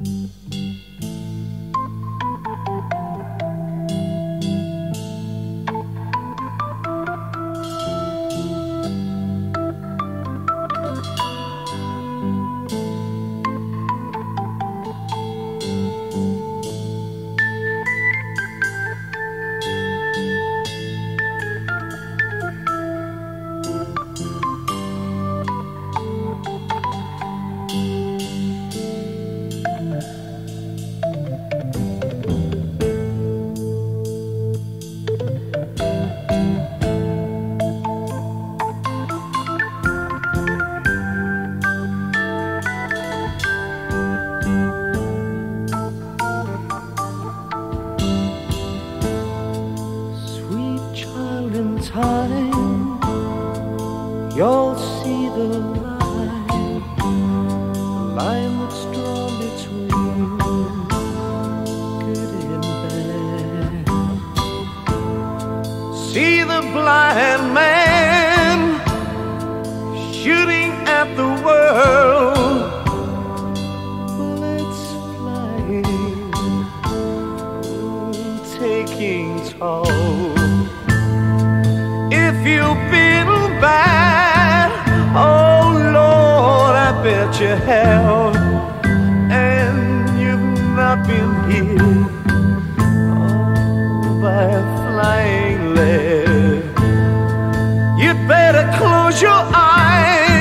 Sweet See the blind man shooting at the world, bullets flying taking toll. If you've been bad, oh Lord, I bet you not been hit oh, by a flying lead. You'd better close your eyes.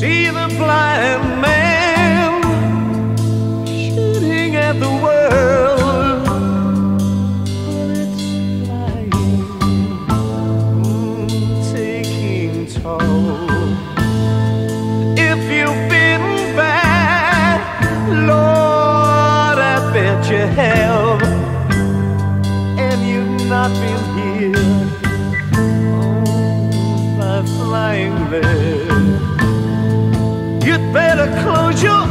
See the blind man shooting at the world, but it's flying, taking toll. If you've been bad, Lord, I bet you have, and you've not been better close your